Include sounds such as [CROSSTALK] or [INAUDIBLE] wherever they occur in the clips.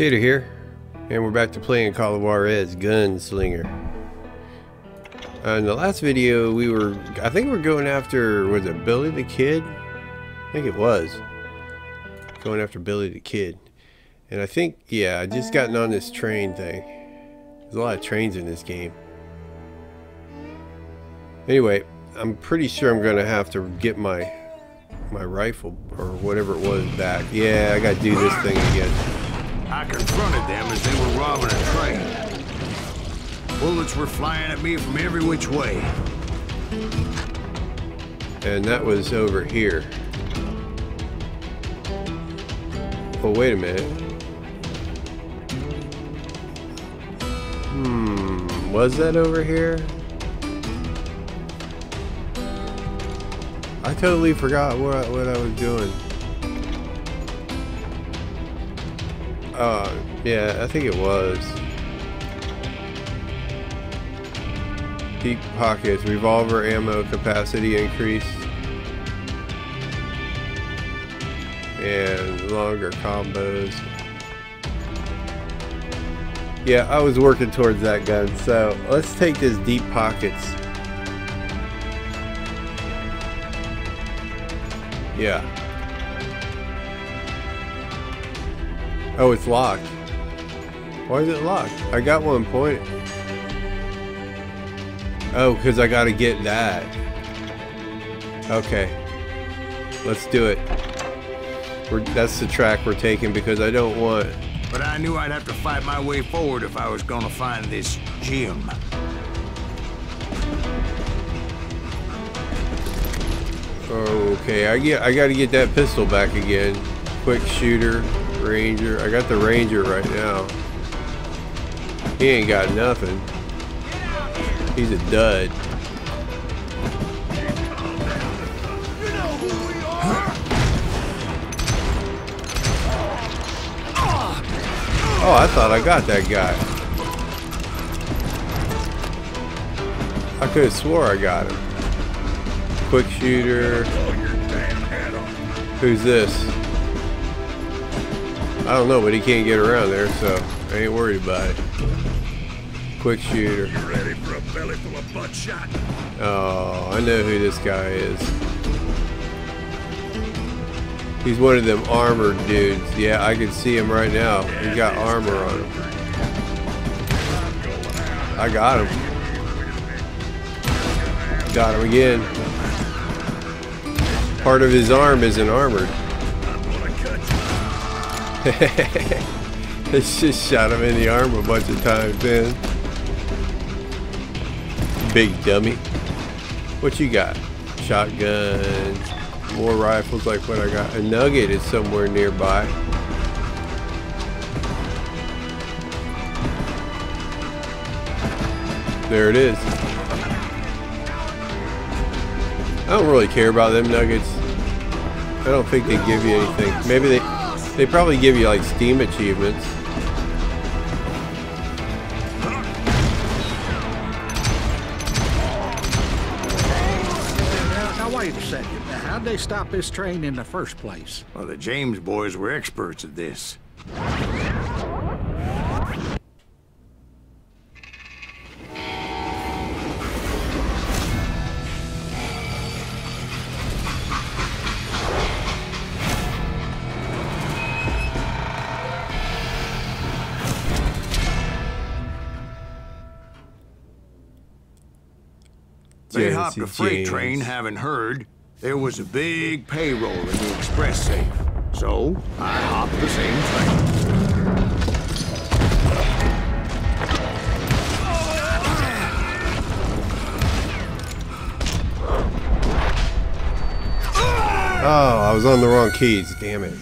Tater here, and we're back to playing Call of Juarez Gunslinger. Uh, in the last video, we were, I think we're going after, was it Billy the Kid? I think it was. Going after Billy the Kid. And I think, yeah, I just gotten on this train thing. There's a lot of trains in this game. Anyway, I'm pretty sure I'm going to have to get my my rifle or whatever it was back. Yeah, I got to do this thing again. I confronted them as they were robbing a train. Bullets were flying at me from every which way. And that was over here. Oh, wait a minute. Hmm, was that over here? I totally forgot what what I was doing. Uh, yeah, I think it was. Deep pockets, revolver ammo capacity increase. And longer combos. Yeah, I was working towards that gun, so let's take this deep pockets. Yeah. Oh, it's locked. Why is it locked? I got one point. Oh, because I got to get that. Okay. Let's do it. We're, that's the track we're taking because I don't want... But I knew I'd have to fight my way forward if I was going to find this gem. Okay, I get I got to get that pistol back again. Quick shooter. Ranger. I got the Ranger right now. He ain't got nothing. He's a dud. Oh, I thought I got that guy. I could have swore I got him. Quick shooter. Who's this? I don't know, but he can't get around there, so I ain't worried about it. Quick shooter. You ready for a belly full of butt shot? Oh, I know who this guy is. He's one of them armored dudes. Yeah, I can see him right now. He got armor on him. I got him. Got him again. Part of his arm isn't armored. [LAUGHS] it's just shot him in the arm a bunch of times, then. Big dummy. What you got? Shotgun. More rifles like what I got. A nugget is somewhere nearby. There it is. I don't really care about them nuggets. I don't think they give you anything. Maybe they they probably give you like Steam achievements. Now, wait a second. How'd they stop this train in the first place? Well, the James boys were experts at this. A freight train, having heard there was a big payroll in the express safe. So I hopped the same train. Oh, I was on the wrong keys. Damn it.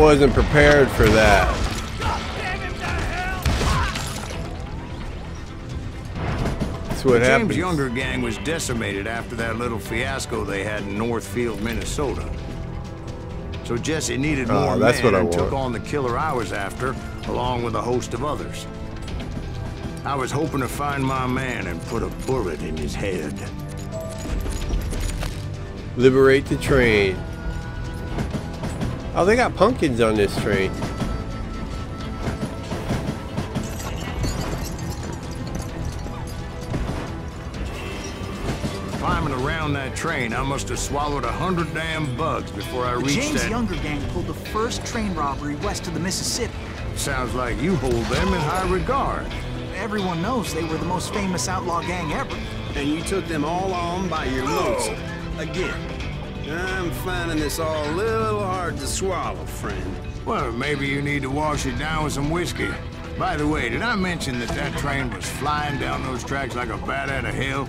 Wasn't prepared for that. That's what the happens. James Younger gang was decimated after that little fiasco they had in Northfield, Minnesota. So Jesse needed Oh, more that's men what I and took on the killer I was after, along with a host of others. I was hoping to find my man and put a bullet in his head. Liberate the train. Oh, they got pumpkins on this train. Climbing around that train, I must have swallowed a hundred damn bugs before I The reached James that. Younger gang pulled the first train robbery west of the Mississippi. Sounds like you hold them in high regard. Everyone knows they were the most famous outlaw gang ever. And you took them all on by your lonesome. Oh. Again. I'm finding this all a little hard to swallow, friend. Well, maybe you need to wash it down with some whiskey. By the way, did I mention that that train was flying down those tracks like a bat out of hell?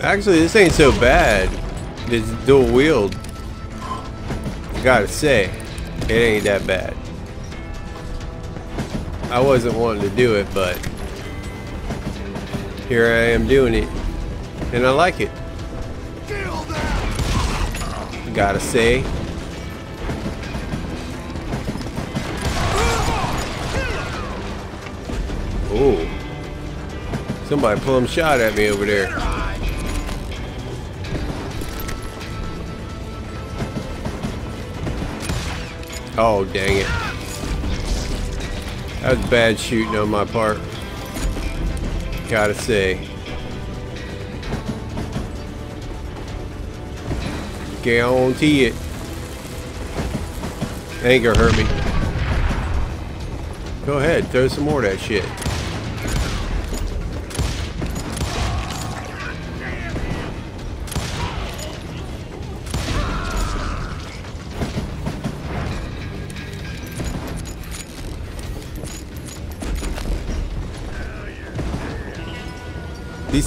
Actually, this ain't so bad. It's dual wield. I gotta say, it ain't that bad. I wasn't wanting to do it, but here I am doing it, and I like it. Gotta say. Oh, somebody plumb shot at me over there. Oh, dang it. That was bad shooting on my part. Gotta say. Guarantee it. Gonna hurt me. Go ahead, throw some more of that shit.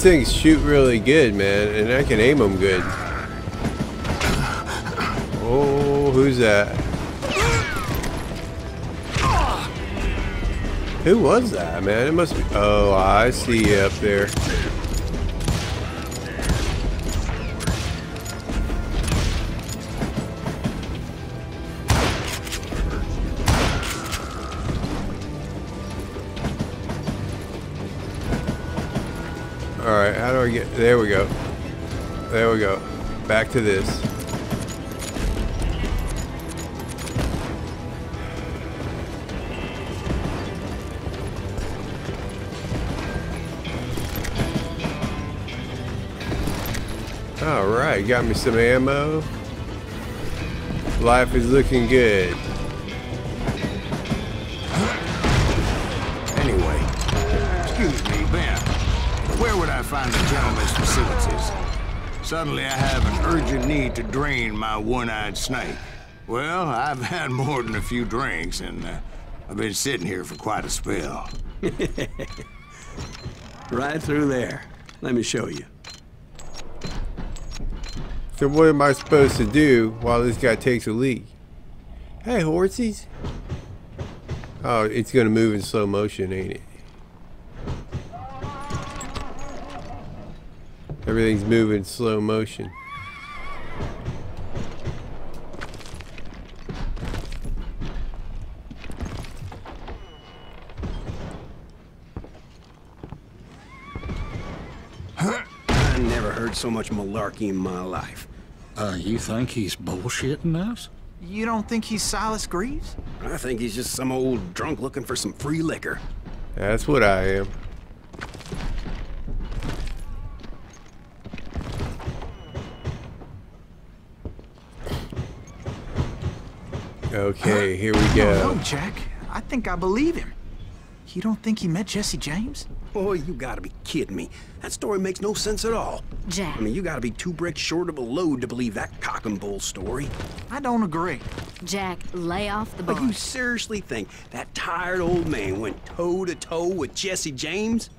Things shoot really good, man, and I can aim them good. Oh, who's that? Who was that, man? It must be. Oh, I see you up there. How do I get... There we go. There we go. Back to this. Alright, got me some ammo. Life is looking good. Find the gentleman's facilities? Suddenly I have an urgent need to drain my one-eyed snake. Well, [LAUGHS] I've had more than a few drinks, and uh, I've been sitting here for quite a spell. [LAUGHS] Right through there. Let me show you. So what am I supposed to do while this guy takes a leak? Hey, horsies. Oh, it's gonna move in slow motion, ain't it? Everything's moving in slow motion. I never heard so much malarkey in my life. Uh, you think he's bullshitting us? You don't think he's Silas Greaves? I think he's just some old drunk looking for some free liquor. That's what I am. Okay, here we go. No, go. Jack. I think I believe him. You don't think he met Jesse James? Boy, you gotta be kidding me. That story makes no sense at all. Jack, I mean, you gotta be two bricks short of a load to believe that cock and bull story. I don't agree. Jack, lay off the But you seriously think that tired old man went toe to toe with Jesse James?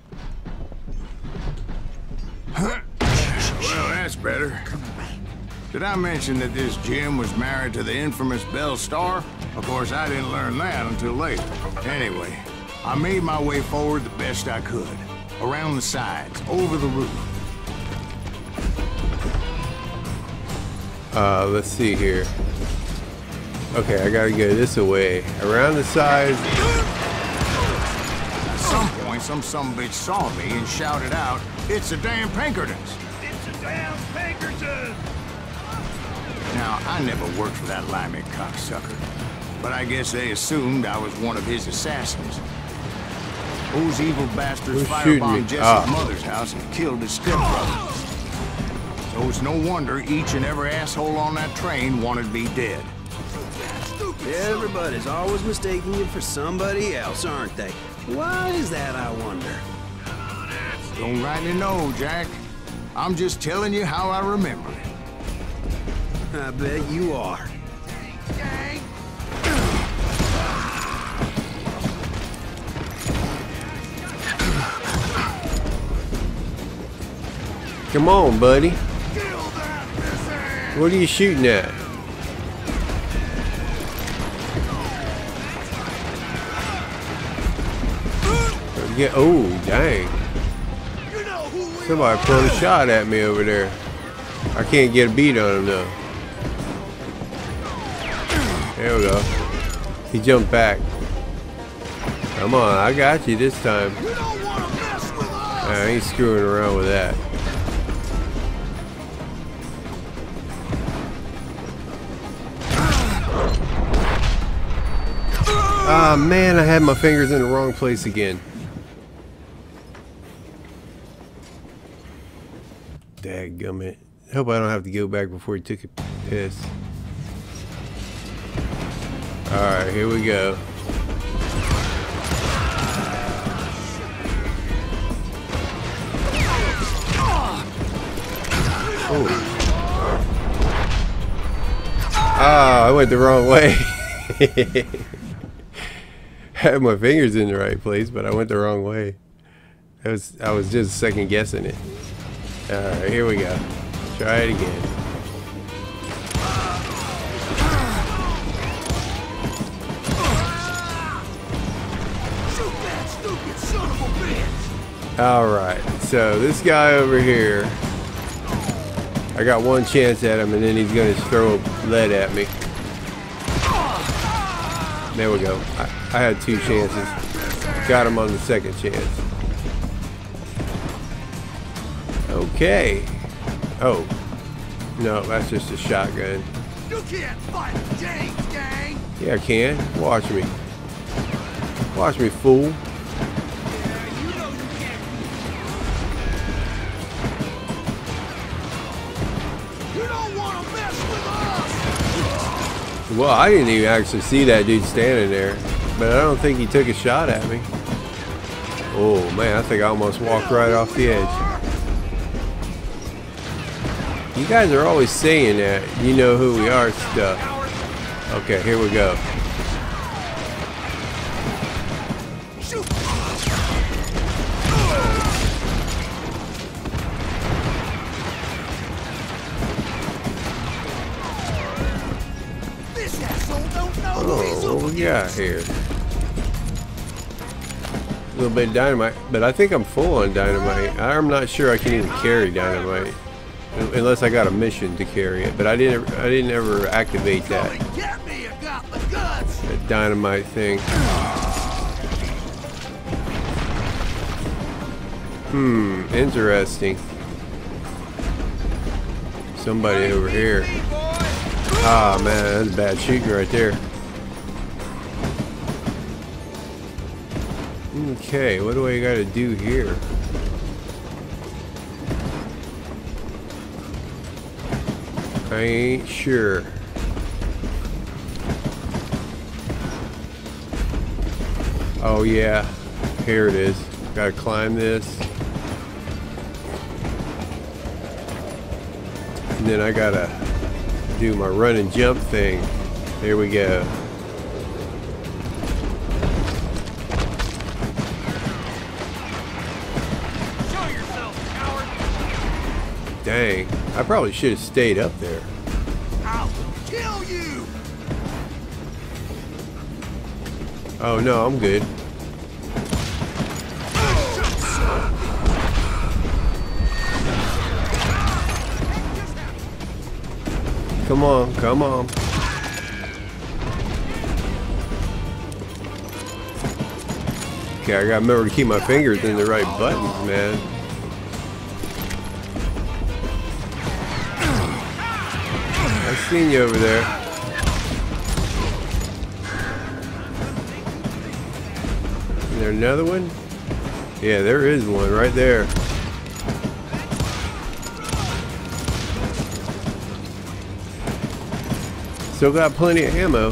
Well, that's better. Did I mention that this Jim was married to the infamous Belle Starr? Of course, I didn't learn that until later. Anyway, I made my way forward the best I could. around the sides, over the roof. Uh, let's see here. Okay, I gotta go this away. Around the sides. At some point, some some bitch saw me and shouted out, "It's the damn Pinkertons!" Now, I never worked for that limey cocksucker, but I guess they assumed I was one of his assassins. Those evil bastards Who's firebombed Jesse's Ah. mother's house and killed his stepbrother. So it's no wonder each and every asshole on that train wanted me dead. Everybody's always mistaking you for somebody else, aren't they? Why is that, I wonder? Don't rightly know, Jack. I'm just telling you how I remember it. I bet you are. Come on, buddy. What are you shooting at? Get, oh, dang. Somebody pulled a shot at me over there. I can't get a beat on him though. There we go. He jumped back. Come on, I got you this time. I ain't screwing around with that. Ah man, I had my fingers in the wrong place again. Dadgummit. Hope I don't have to go back before he took a piss. Alright, here we go. Ah, I went the wrong way. [LAUGHS] Had my fingers in the right place, but I went the wrong way. I was I was just second guessing it. Alright, here we go. Try it again. Alright, so this guy over here, I got one chance at him and then he's going to throw a lead at me. There we go. I, I had two chances. Got him on the second chance. Okay. Oh. No, that's just a shotgun. You can't fight James, gang! Yeah, I can. Watch me. Watch me, fool. Well, I didn't even actually see that dude standing there, but I don't think he took a shot at me. Oh man, I think I almost walked right off the edge. You guys are always saying that. You know who we are stuff. Okay, here we go. Who he's up what we got here? A little bit of dynamite, but I think I'm full on dynamite. I'm not sure I can even carry dynamite. Unless I got a mission to carry it, but I didn't. I didn't ever activate that, and get me, you got the that dynamite thing. Hmm, interesting. Somebody over here. Ah man, that's bad shooting right there. Okay, what do I gotta do here? I ain't sure. Oh yeah, here it is. Gotta climb this. And then I gotta do my run and jump thing. There we go. Dang, I probably should have stayed up there. I'll kill you! Oh no, I'm good. Come on, come on. Okay, I gotta remember to keep my fingers in the right buttons, man. Seen you over there. Is there another one? Yeah, there is one right there. Still got plenty of ammo.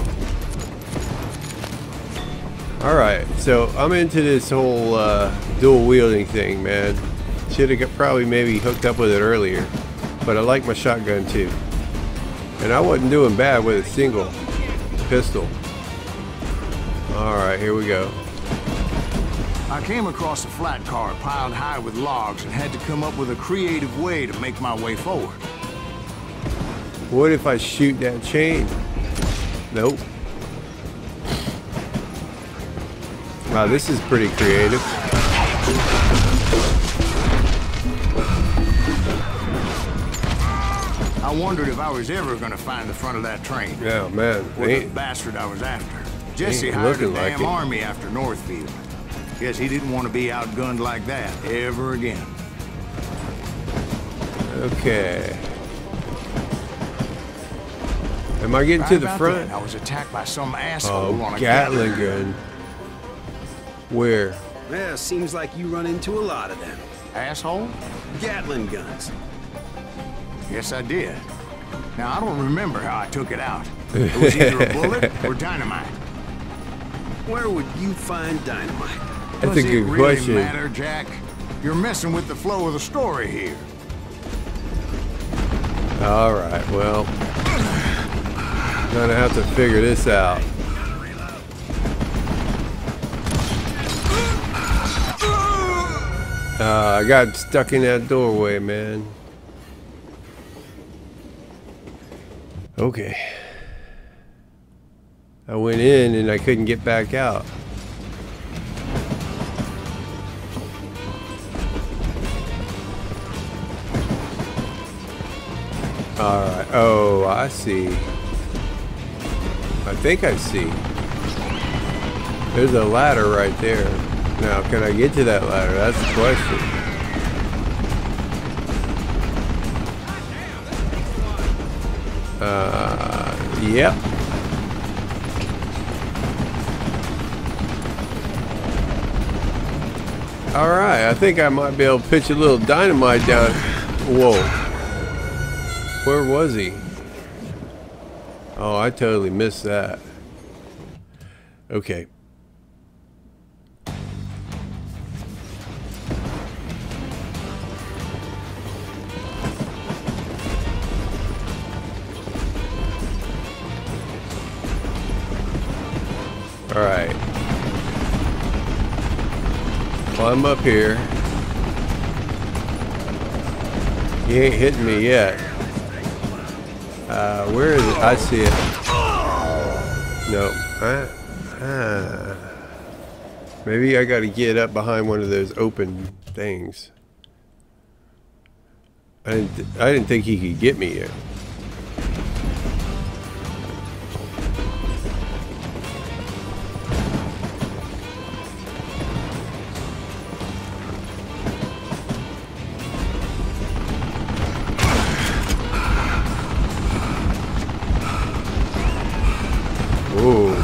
Alright, so I'm into this whole uh, dual wielding thing, man. Should have probably maybe hooked up with it earlier. But I like my shotgun too. And I wasn't doing bad with a single pistol. Alright, here we go. I came across a flat car piled high with logs and had to come up with a creative way to make my way forward. What if I shoot that chain? Nope. Wow, this is pretty creative. I wondered if I was ever going to find the front of that train. Yeah, man. Or the bastard I was after. Jesse ain't hired a looking like damn it. army after Northfield. Guess he didn't want to be outgunned like that ever again. okay. Am I getting to the front? then, I was attacked by some asshole oh, on Oh, a Gatling gun. Where? Yeah, seems like you run into a lot of them. Asshole? Gatling guns. Yes, I did. Now, I don't remember how I took it out. [LAUGHS] It was either a bullet or dynamite. Where would you find dynamite? That's Does a good it really question. matter, Jack? You're messing with the flow of the story here. All right, well, gonna have to figure this out. Uh, I got stuck in that doorway, man. Okay. I went in and I couldn't get back out. Alright. Oh, I see. I think I see. There's a ladder right there. Now, can I get to that ladder? That's the question. Uh, yep. Alright, I think I might be able to pitch a little dynamite down. Whoa. Where was he? Oh, I totally missed that. Okay. Climb up here. He ain't hitting me yet. Uh, where is it? I see it. No. Ah. Maybe I got to get up behind one of those open things. I didn't. Th I didn't think he could get me yet.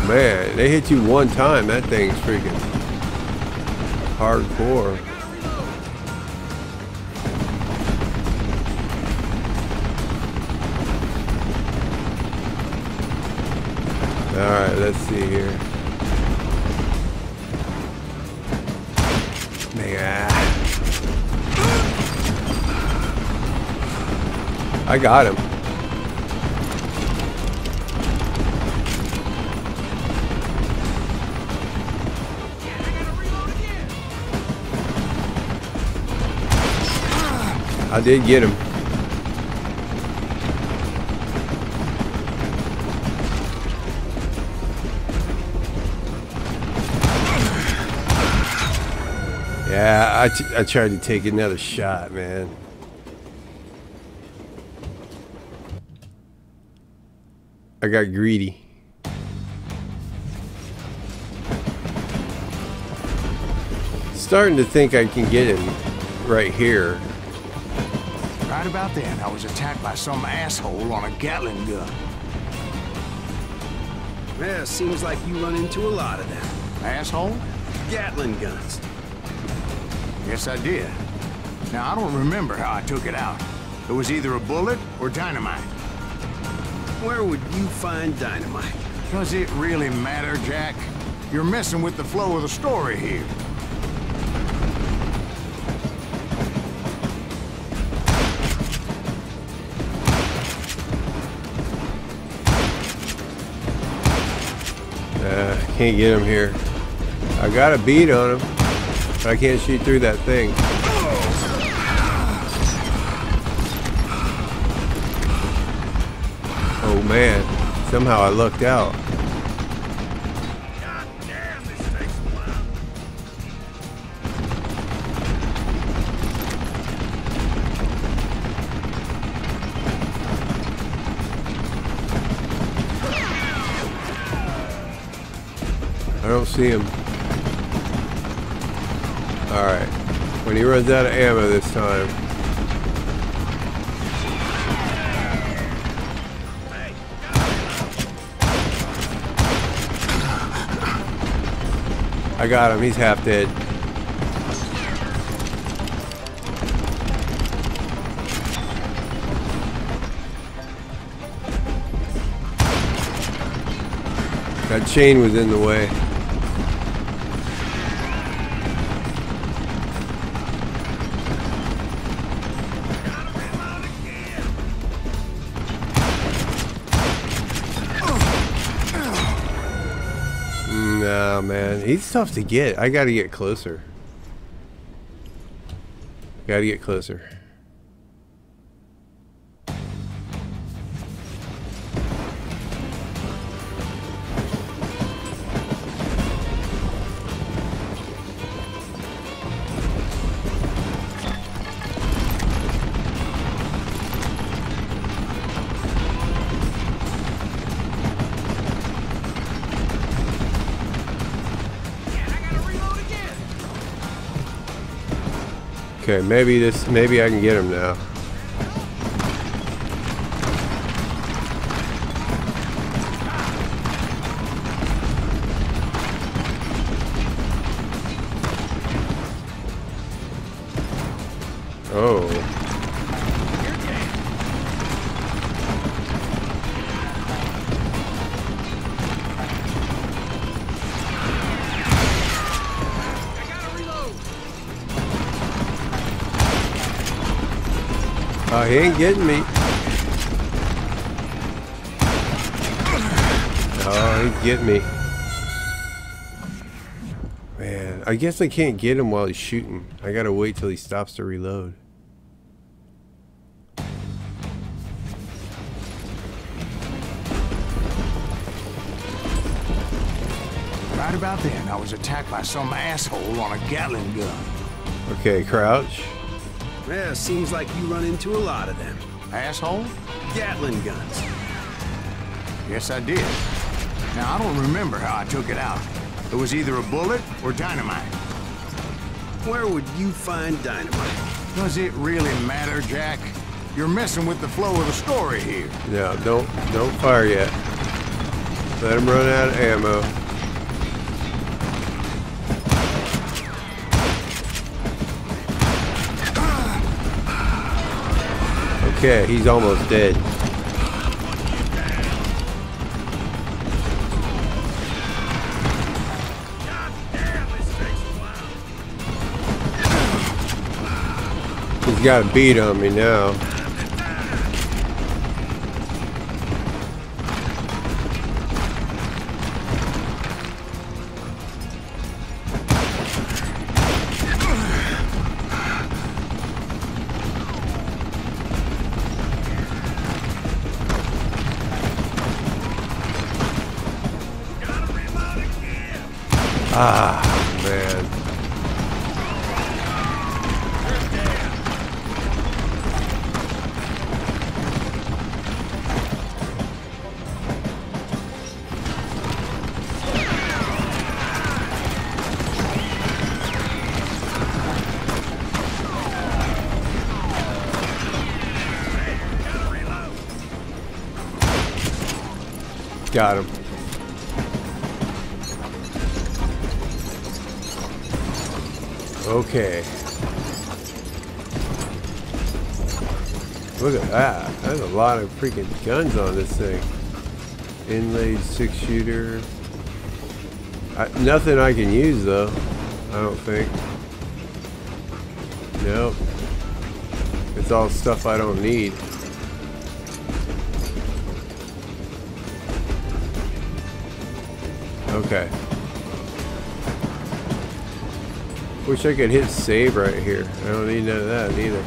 Man, they hit you one time. That thing's freaking hardcore. All right, let's see here. Man, I got him. I did get him. Yeah, I, I tried to take another shot, man. I got greedy. Starting to think I can get him right here. Right about then, I was attacked by some asshole on a Gatling gun. Yeah, seems like you run into a lot of them. Asshole? Gatling guns. Yes, I did. Now, I don't remember how I took it out. It was either a bullet or dynamite. Where would you find dynamite? Does it really matter, Jack? You're messing with the flow of the story here. Can't get him here. I got a beat on him, but I can't shoot through that thing. Oh man, somehow I lucked out. Don't see him. Alright. When he runs out of ammo this time. I got him. He's half dead. That chain was in the way. He's tough to get. I gotta get closer. Gotta get closer. Okay, maybe this, maybe I can get him now. Oh, he ain't getting me. Uh, oh, he's getting me. Man, I guess I can't get him while he's shooting. I gotta wait till he stops to reload. Right about then, I was attacked by some asshole on a Gatling gun. Okay, crouch. Yeah, seems like you run into a lot of them. Asshole? Gatling guns. Yes, I did. Now, I don't remember how I took it out. It was either a bullet or dynamite. Where would you find dynamite? Does it really matter, Jack? You're messing with the flow of the story here. No, don't don't fire yet. Let him run out of ammo. Okay, he's almost dead. He's got a beat on me now. Got him. Okay. Look at that. There's a lot of freaking guns on this thing. Inlaid six shooter. I, nothing I can use though. I don't think. Nope. It's all stuff I don't need. Okay. Wish I could hit save right here. I don't need none of that either.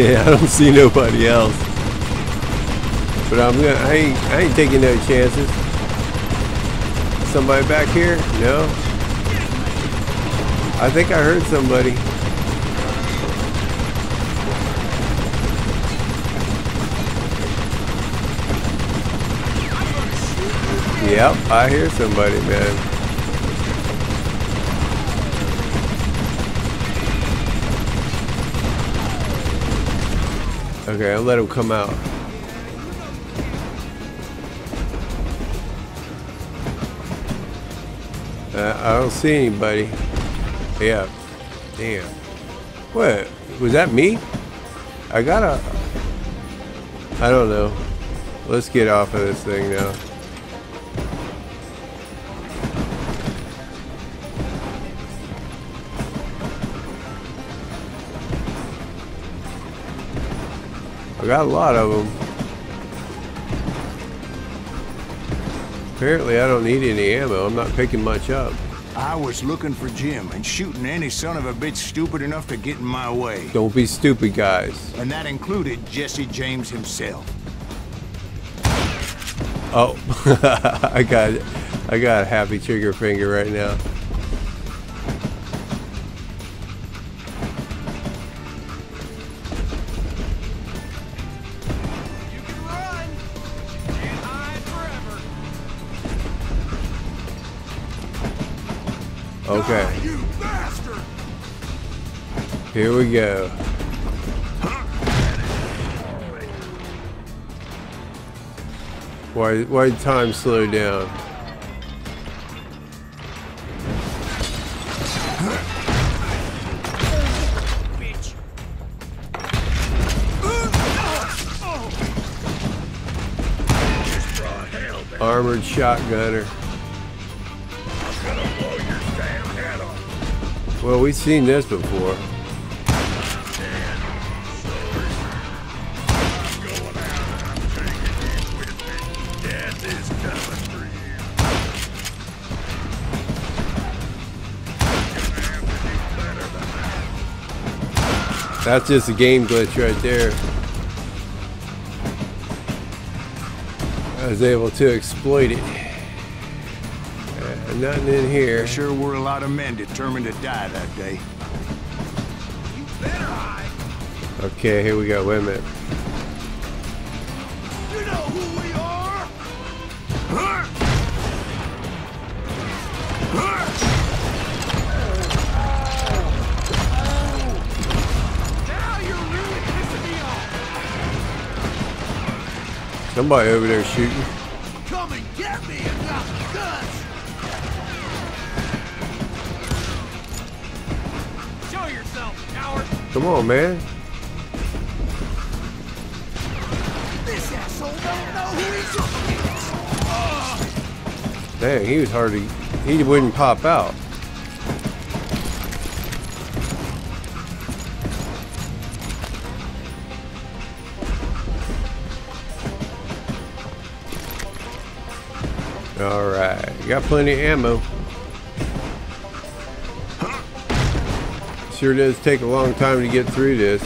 Yeah, [LAUGHS] I don't see nobody else. But I'm gonna, I ain't, I ain't taking no chances. Somebody back here? No. I think I heard somebody. Yep, I hear somebody, man. Okay, I'll let him come out. Uh, I don't see anybody. Yeah. Damn. What? Was that me? I gotta... I don't know. Let's get off of this thing now. Got a lot of them. Apparently I don't need any ammo. I'm not picking much up. I was looking for Jim and shooting any son of a bitch stupid enough to get in my way. Don't be stupid, guys. And that included Jesse James himself. Oh, [LAUGHS] I got. I got a happy trigger finger right now. Okay, here we go. Why, why time slow down? Armored shotgunner. Well, we've seen this before. That's just a game glitch right there. I was able to exploit it. Uh, nothing in here. There sure were a lot of men determined to die that day. You better hide. Okay, here we go. Wait a minute. You know who we are. Now you're really pissing me off. Somebody over there shooting. Come on, man. This asshole don't know who he's up against! Dang, he was hard to. He wouldn't pop out. Alright, got plenty of ammo. Sure does take a long time to get through this.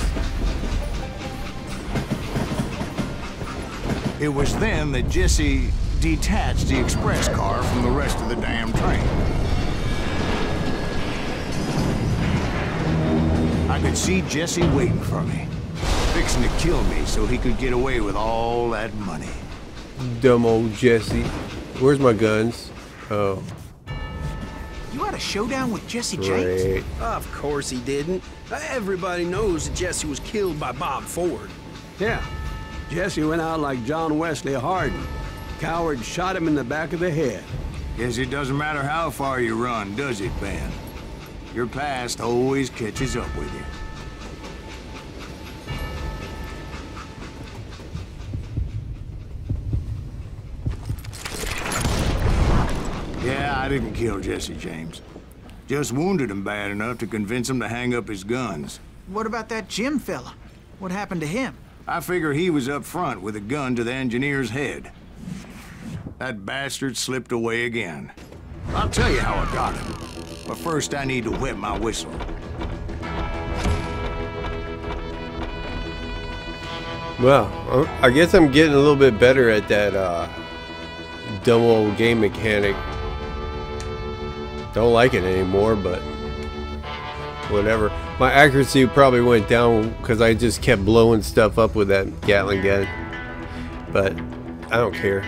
It was then that Jesse detached the express car from the rest of the damn train. I could see Jesse waiting for me, fixing to kill me so he could get away with all that money. Dumb old Jesse. Where's my guns? Oh, had a showdown with Jesse James? Of course he didn't. Everybody knows that Jesse was killed by Bob Ford. Yeah. Jesse went out like John Wesley Hardin. Coward shot him in the back of the head. Guess it doesn't matter how far you run, does it, Ben? Your past always catches up with you. Yeah, I didn't kill Jesse James. Just wounded him bad enough to convince him to hang up his guns. What about that Jim fella? What happened to him? I figure he was up front with a gun to the engineer's head. That bastard slipped away again. I'll tell you how I got him. But first I need to wet my whistle. Well, I I guess I'm getting a little bit better at that uh, dumb old game mechanic. Don't like it anymore, but whatever. My accuracy probably went down because I just kept blowing stuff up with that Gatling gun. But I don't care.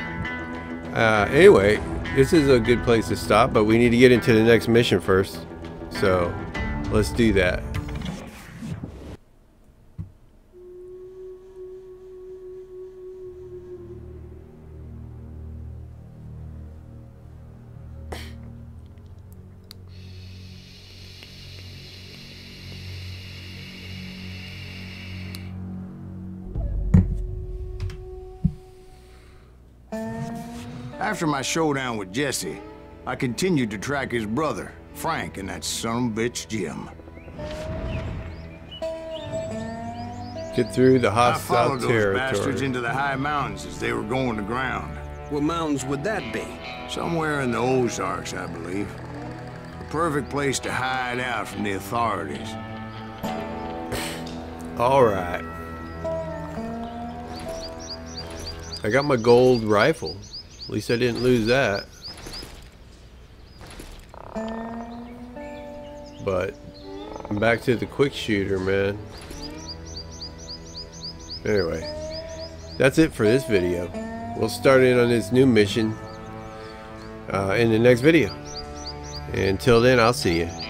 Uh, anyway, this is a good place to stop, but we need to get into the next mission first. So let's do that. After my showdown with Jesse, I continued to track his brother, Frank, and that son of a bitch, Jim. Get through the I hostile followed those bastards into the high mountains as they were going to ground. What mountains would that be? Somewhere in the Ozarks, I believe. A perfect place to hide out from the authorities. All right. I got my gold rifle. At least I didn't lose that. But I'm back to the quick shooter, man. Anyway, that's it for this video. We'll start in on this new mission uh, in the next video. Until then, I'll see you.